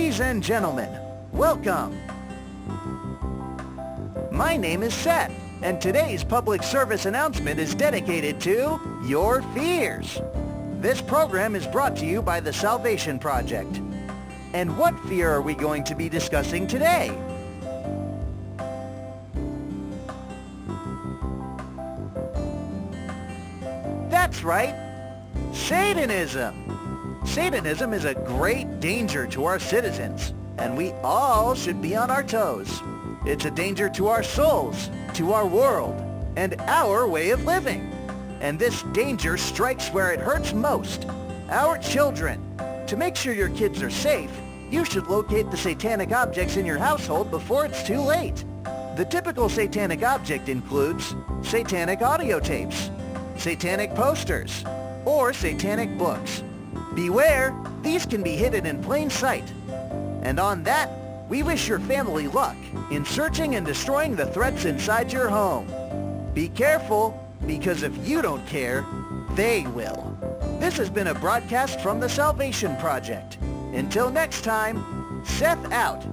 Ladies and gentlemen, welcome. My name is Seth, and today's public service announcement is dedicated to your fears. This program is brought to you by the Salvation Project. And what fear are we going to be discussing today? That's right, Satanism. Satanism is a great danger to our citizens, and we all should be on our toes. It's a danger to our souls, to our world, and our way of living. And this danger strikes where it hurts most, our children. To make sure your kids are safe, you should locate the satanic objects in your household before it's too late. The typical satanic object includes satanic audio tapes, satanic posters, or satanic books. Beware, these can be hidden in plain sight. And on that, we wish your family luck in searching and destroying the threats inside your home. Be careful, because if you don't care, they will. This has been a broadcast from the Salvation Project. Until next time, Seth out.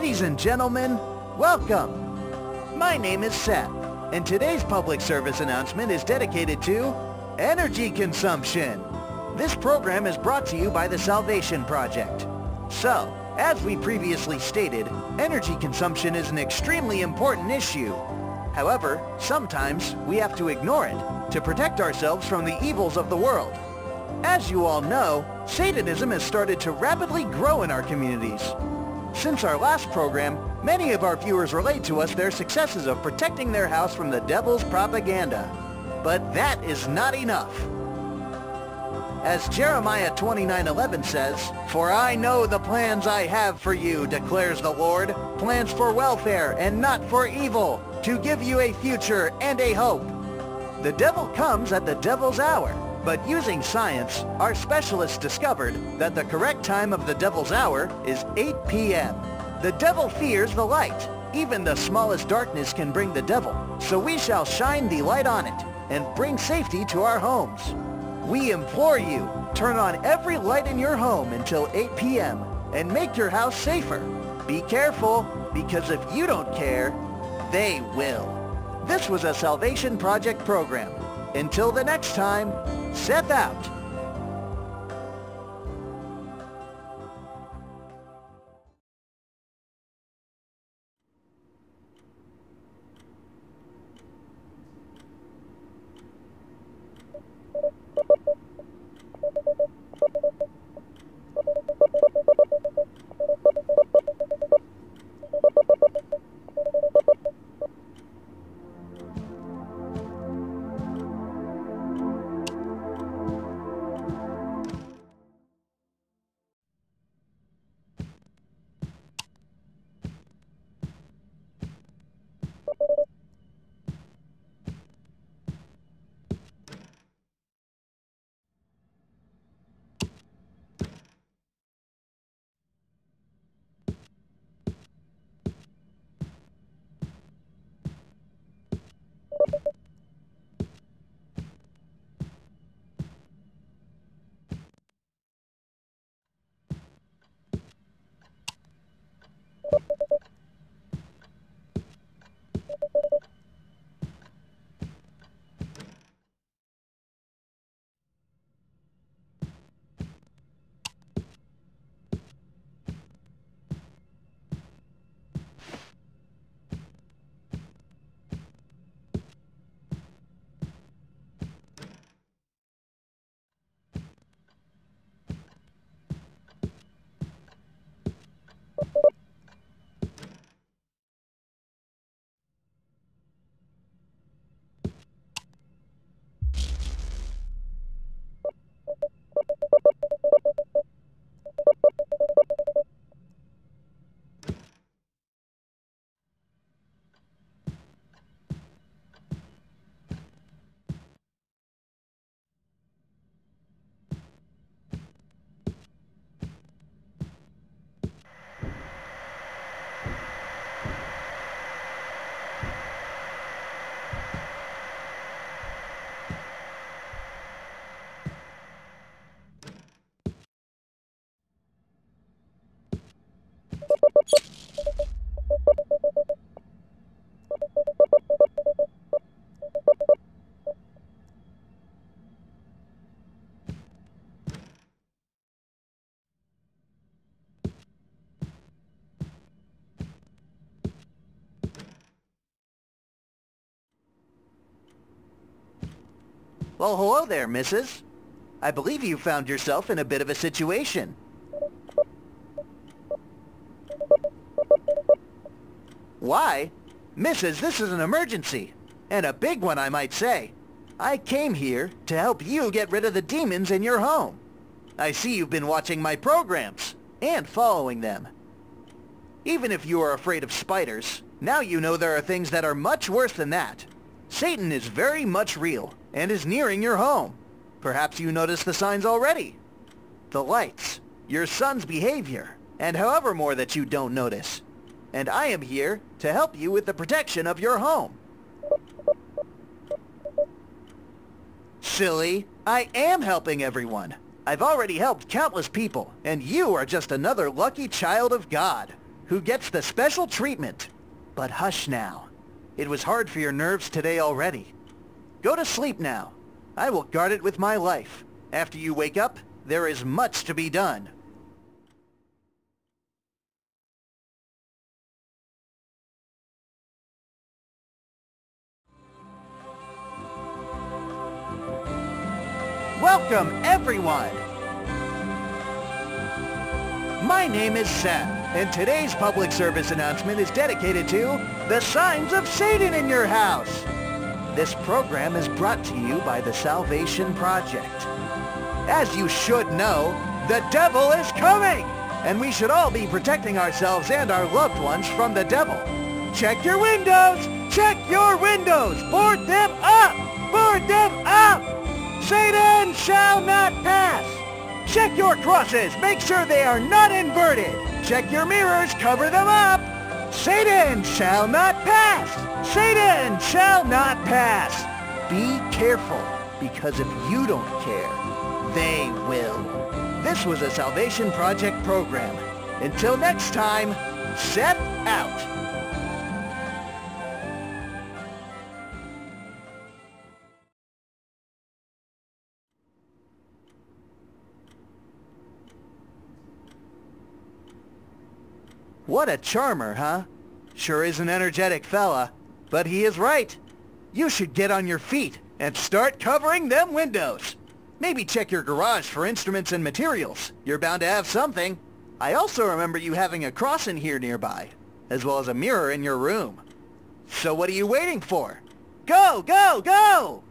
Ladies and gentlemen, welcome. My name is Seth, and today's public service announcement is dedicated to energy consumption. This program is brought to you by the Salvation Project. So, as we previously stated, energy consumption is an extremely important issue. However, sometimes we have to ignore it to protect ourselves from the evils of the world. As you all know, Satanism has started to rapidly grow in our communities. Since our last program, many of our viewers relate to us their successes of protecting their house from the devil's propaganda. But that is not enough. As Jeremiah 29:11 says, For I know the plans I have for you, declares the Lord, plans for welfare and not for evil, to give you a future and a hope. The devil comes at the devil's hour, but using science, our specialists discovered that the correct time of the devil's hour is 8 p.m. The devil fears the light. Even the smallest darkness can bring the devil, so we shall shine the light on it and bring safety to our homes. We implore you, turn on every light in your home until 8 p.m. and make your house safer. Be careful, because if you don't care, they will. This was a Salvation Project program. Until the next time, Seth out. Well, hello there, missus. I believe you found yourself in a bit of a situation. Why? Missus, this is an emergency. And a big one, I might say. I came here to help you get rid of the demons in your home. I see you've been watching my programs and following them. Even if you are afraid of spiders, now you know there are things that are much worse than that. Satan is very much real and is nearing your home. Perhaps you noticed the signs already. The lights, your son's behavior, and however more that you don't notice. And I am here to help you with the protection of your home. Silly, I am helping everyone. I've already helped countless people, and you are just another lucky child of God who gets the special treatment. But hush now. It was hard for your nerves today already. Go to sleep now. I will guard it with my life. After you wake up, there is much to be done. Welcome, everyone! My name is Seth, and today's public service announcement is dedicated to the signs of Satan in your house. This program is brought to you by the Salvation Project. As you should know, the devil is coming! And we should all be protecting ourselves and our loved ones from the devil. Check your windows! Check your windows! Board them up! Board them up! Satan shall not pass! Check your crosses! Make sure they are not inverted! Check your mirrors! Cover them up! Satan shall not pass! Satan shall not pass! Be careful, because if you don't care, they will. This was a Salvation Project program. Until next time, Seth out. What a charmer, huh? Sure is an energetic fella. But he is right. You should get on your feet and start covering them windows. Maybe check your garage for instruments and materials. You're bound to have something. I also remember you having a cross in here nearby, as well as a mirror in your room. So what are you waiting for? Go, go, go!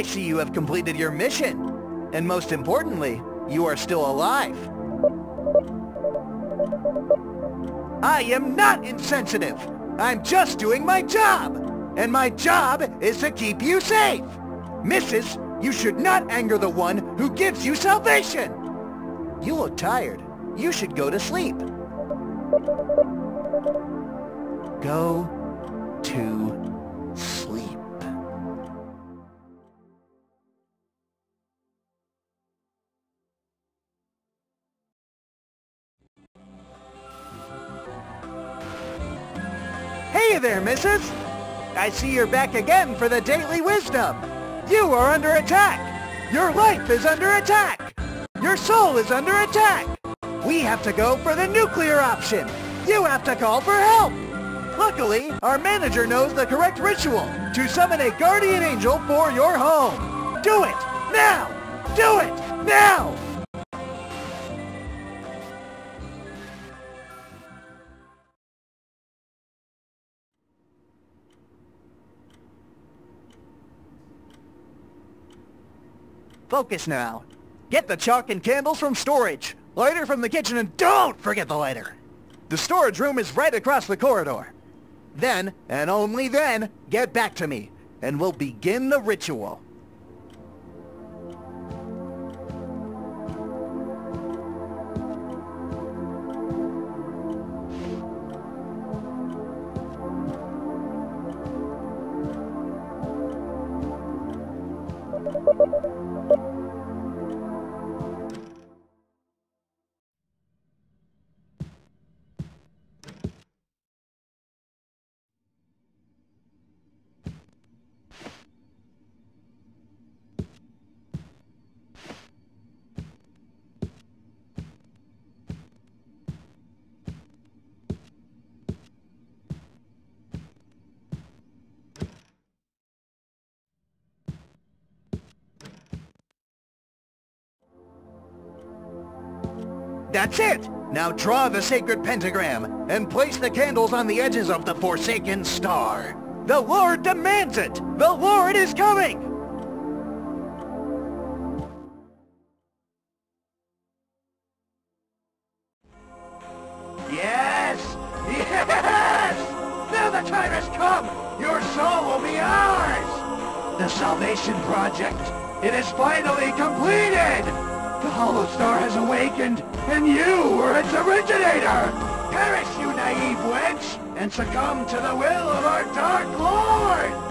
I see you have completed your mission. And most importantly, you are still alive. I am not insensitive. I'm just doing my job. And my job is to keep you safe. Missus, you should not anger the one who gives you salvation. You look tired. You should go to sleep. Go to I see you're back again for the Daily Wisdom. You are under attack. Your life is under attack. Your soul is under attack. We have to go for the nuclear option. You have to call for help. Luckily, our manager knows the correct ritual to summon a guardian angel for your home. Do it! Now! Do it! Now! Focus now. Get the chalk and candles from storage. Lighter from the kitchen and don't forget the lighter. The storage room is right across the corridor. Then, and only then, get back to me, and we'll begin the ritual. That's it! Now draw the sacred pentagram and place the candles on the edges of the Forsaken Star. The Lord demands it! The Lord is coming! Hollow Star has awakened, and you were its originator! Perish, you naive wench, and succumb to the will of our Dark Lord!